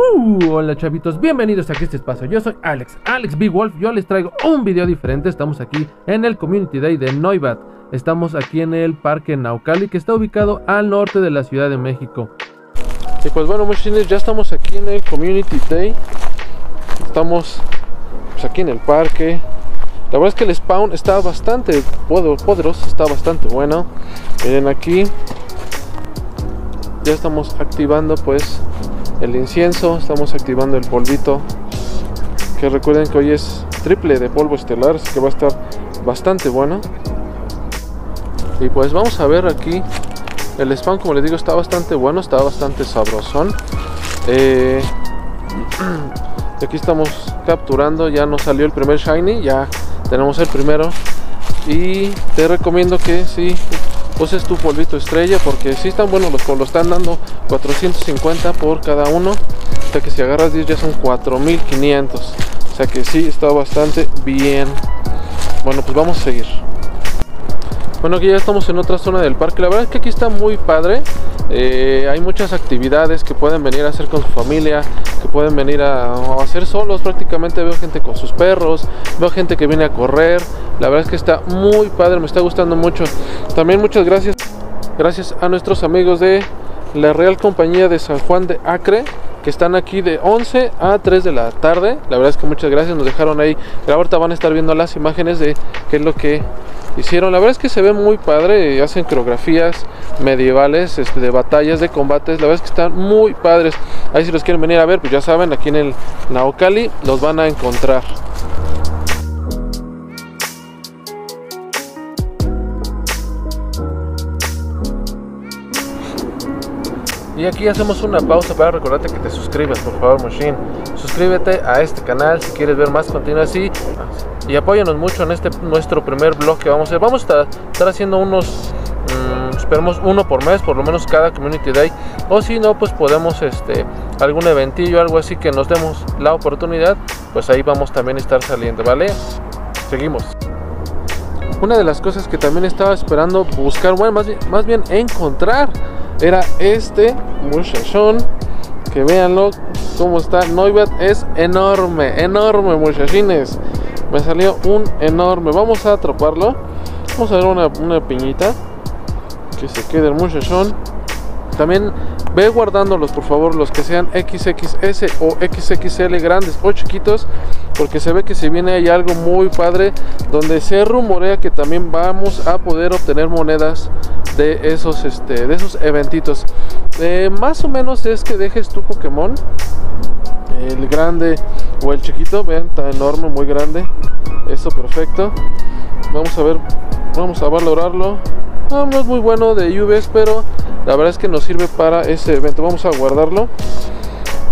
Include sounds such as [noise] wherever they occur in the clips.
Uh, hola chavitos, bienvenidos aquí a este espacio. Yo soy Alex, Alex Big Wolf. Yo les traigo un video diferente. Estamos aquí en el Community Day de Noibat. Estamos aquí en el Parque Naucali, que está ubicado al norte de la Ciudad de México. Y pues bueno, muchachos, ya estamos aquí en el Community Day. Estamos pues, aquí en el parque. La verdad es que el spawn está bastante poderoso, está bastante bueno. Miren aquí. Ya estamos activando pues el incienso, estamos activando el polvito. Que recuerden que hoy es triple de polvo estelar, así que va a estar bastante bueno. Y pues vamos a ver aquí. El spam, como les digo, está bastante bueno, está bastante sabrosón. Eh, [clears throat] aquí estamos capturando, ya nos salió el primer shiny, ya tenemos el primero. Y te recomiendo que si uses tu polvito estrella porque si están buenos los polvos, están dando 450 por cada uno. O sea que si agarras 10 ya son 4500. O sea que sí está bastante bien. Bueno, pues vamos a seguir. Bueno, aquí ya estamos en otra zona del parque. La verdad es que aquí está muy padre. Eh, hay muchas actividades que pueden venir a hacer con su familia, que pueden venir a, hacer solos. Prácticamente veo gente con sus perros, veo gente que viene a correr. La verdad es que está muy padre, me está gustando mucho. También muchas gracias, gracias a nuestros amigos de la Real Compañía de San Juan de Acre que están aquí de 11 a 3 de la tarde. La verdad es que muchas gracias, nos dejaron ahí. Ahorita van a estar viendo las imágenes de qué es lo que hicieron. La verdad es que se ve muy padre, hacen coreografías medievales este, de batallas, de combates. La verdad es que están muy padres. Ahí si los quieren venir a ver, pues ya saben, aquí en el Naocali los van a encontrar. Y aquí hacemos una pausa para recordarte que te suscribas, por favor, Machine. Suscríbete a este canal si quieres ver más contenido así. Y apóyanos mucho en este nuestro primer blog que vamos a hacer. Vamos a estar haciendo unos, mmm, esperemos uno por mes, por lo menos cada Community Day. O si no, pues podemos, este, algún eventillo, algo así que nos demos la oportunidad. Pues ahí vamos también a estar saliendo, ¿vale? Seguimos. Una de las cosas que también estaba esperando buscar, bueno, más bien, más bien encontrar era este muchachón que véanlo cómo está. Noibat es enorme enorme muchachines. Me salió un enorme. Vamos a atraparlo. Vamos a ver una, una piñita que se quede el muchachón. También ve guardándolos por favor los que sean XXS o XXL grandes o chiquitos porque se ve que se viene ahí algo muy padre donde se rumorea que también vamos a poder obtener monedas de esos este de esos eventitos. Eh, más o menos es que dejes tu Pokémon el grande o el chiquito vean está enorme muy grande eso perfecto. Vamos a ver vamos a valorarlo. No, no es muy bueno de UVs pero la verdad es que nos sirve para ese evento. Vamos a guardarlo.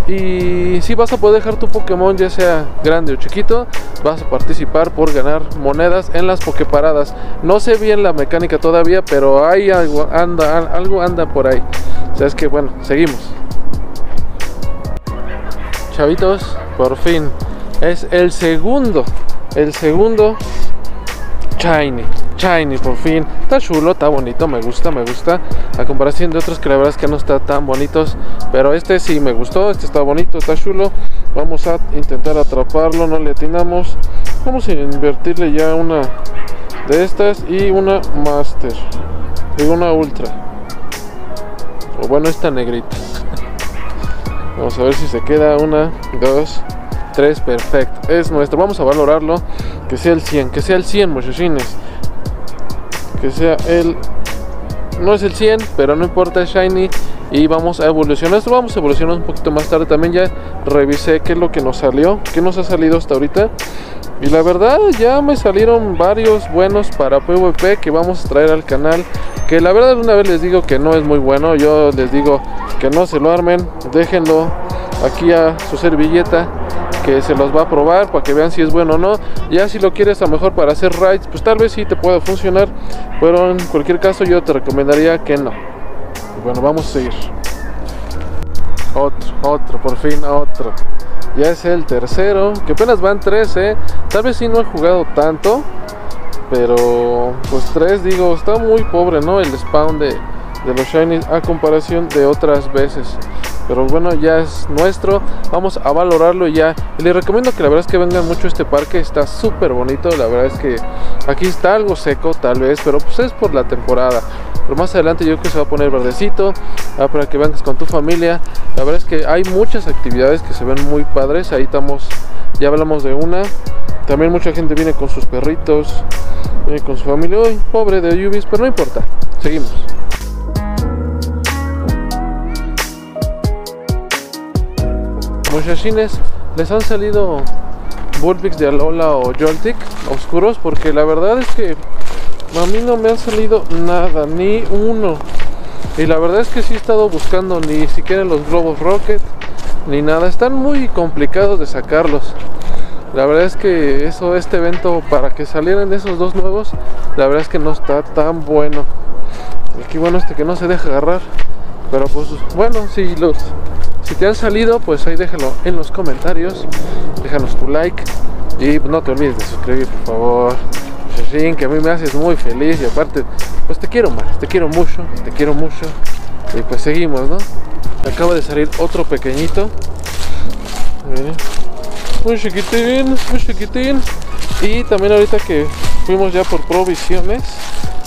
Y si vas a poder dejar tu Pokémon ya sea grande o chiquito vas a participar por ganar monedas en las Poképaradas. No sé bien la mecánica todavía pero hay algo anda algo anda por ahí. O sea es que bueno seguimos. Chavitos por fin. Es el segundo el segundo shiny shiny por fin está chulo está bonito me gusta me gusta a comparación de otros que la verdad es que no está tan bonitos pero este sí me gustó este está bonito está chulo vamos a intentar atraparlo no le atinamos vamos a invertirle ya una de estas y una master y una ultra o bueno esta negrita [laughs] vamos a ver si se queda una dos 3, perfecto. Es nuestro. Vamos a valorarlo. Que sea el 100. Que sea el 100, muchachines. Que sea el. No es el 100, pero no importa, es shiny. Y vamos a evolucionar. Esto vamos a evolucionar un poquito más tarde. También ya revisé qué es lo que nos salió. Qué nos ha salido hasta ahorita. Y la verdad ya me salieron varios buenos para PvP que vamos a traer al canal. Que la verdad una vez les digo que no es muy bueno. Yo les digo que no se lo armen. Déjenlo aquí a su servilleta que se los va a probar para que vean si es bueno o no. Ya si lo quieres a lo mejor para hacer rides, pues tal vez sí te pueda funcionar, pero en cualquier caso yo te recomendaría que no. Bueno, vamos a seguir. Otro, otro, por fin otro. Ya es el tercero, que apenas van tres, ¿eh? Tal vez sí no he jugado tanto, pero pues tres, digo, está muy pobre, ¿no? El spawn de, de los shinies a comparación de otras veces pero bueno ya es nuestro. Vamos a valorarlo ya. Les recomiendo que la verdad es que vengan mucho a este parque. Está súper bonito. La verdad es que aquí está algo seco tal vez pero pues es por la temporada. Pero más adelante yo creo que se va a poner verdecito ah, para que vengas con tu familia. La verdad es que hay muchas actividades que se ven muy padres. Ahí estamos ya hablamos de una. También mucha gente viene con sus perritos viene con su familia. Hoy pobre de Yubis pero no importa. Seguimos les han salido Bullpix de Alola o Joltik oscuros porque la verdad es que a mí no me han salido nada, ni uno. Y la verdad es que sí he estado buscando ni siquiera los globos Rocket ni nada. Están muy complicados de sacarlos. La verdad es que eso, este evento para que salieran esos dos nuevos, la verdad es que no está tan bueno. Aquí bueno este que no se deja agarrar. Pero pues bueno, si los si te han salido, pues ahí déjalo en los comentarios. Déjanos tu like. Y no te olvides de suscribir, por favor. Pues que a mí me haces muy feliz. Y aparte, pues te quiero más. Te quiero mucho. Te quiero mucho. Y pues seguimos, ¿no? Acaba de salir otro pequeñito. Miren. Muy chiquitín, muy chiquitín. Y también ahorita que fuimos ya por provisiones.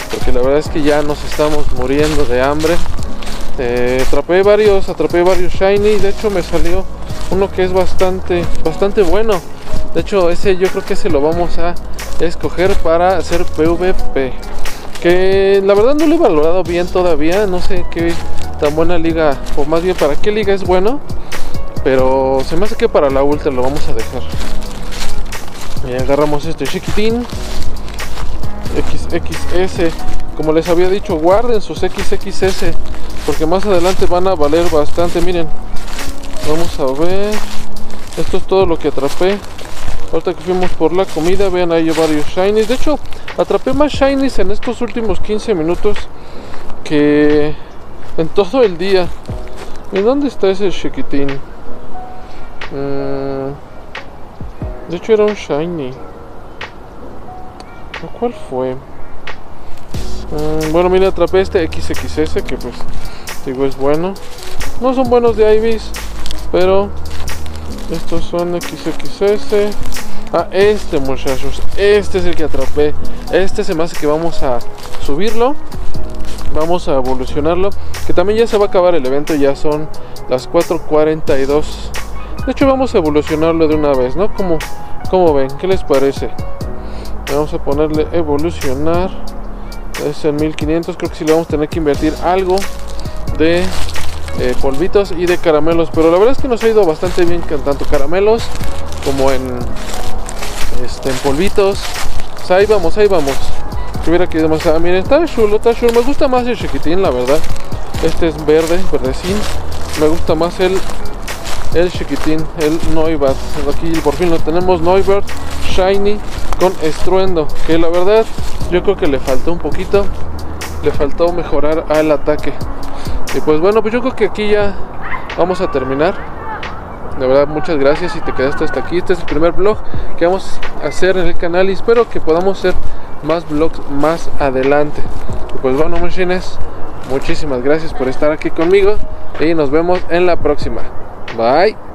Porque la verdad es que ya nos estamos muriendo de hambre. Eh, atrapé varios, atrapé varios shiny. De hecho me salió uno que es bastante, bastante bueno. De hecho ese yo creo que ese lo vamos a escoger para hacer PvP. Que la verdad no lo he valorado bien todavía. No sé qué tan buena liga, o más bien para qué liga es bueno. Pero se me hace que para la ultra lo vamos a dejar. Y agarramos este chiquitín. XXS. Como les había dicho, guarden sus XXS porque más adelante van a valer bastante. Miren vamos a ver. Esto es todo lo que atrapé. Ahorita que fuimos por la comida vean ahí varios shinies. De hecho atrapé más shinies en estos últimos 15 minutos que en todo el día. ¿y dónde está ese chiquitín? Mm, de hecho era un shiny. ¿cuál fue? Mm, bueno, mira, atrapé este XXS que pues digo es bueno. No son buenos de Ibis, pero estos son XXS. Ah, este muchachos, este es el que atrapé. Este se me hace que vamos a subirlo. Vamos a evolucionarlo. Que también ya se va a acabar el evento, ya son las 4.42. De hecho vamos a evolucionarlo de una vez, ¿no? Como, como ven, ¿qué les parece? Vamos a ponerle evolucionar es en 1500 creo que sí le vamos a tener que invertir algo de eh, polvitos y de caramelos pero la verdad es que nos ha ido bastante bien tanto caramelos como en este en polvitos. Ahí vamos ahí vamos. Que hubiera querido más ah, miren está chulo está chulo. Me gusta más el chiquitín la verdad. Este es verde verdecín. Me gusta más el el chiquitín el Noibert aquí por fin lo tenemos Noibert shiny con estruendo que la verdad yo creo que le faltó un poquito le faltó mejorar al ataque. Y pues bueno pues yo creo que aquí ya vamos a terminar. De verdad muchas gracias si te quedaste hasta aquí. Este es el primer vlog que vamos a hacer en el canal y espero que podamos hacer más vlogs más adelante. Y pues bueno machines muchísimas gracias por estar aquí conmigo y nos vemos en la próxima. Bye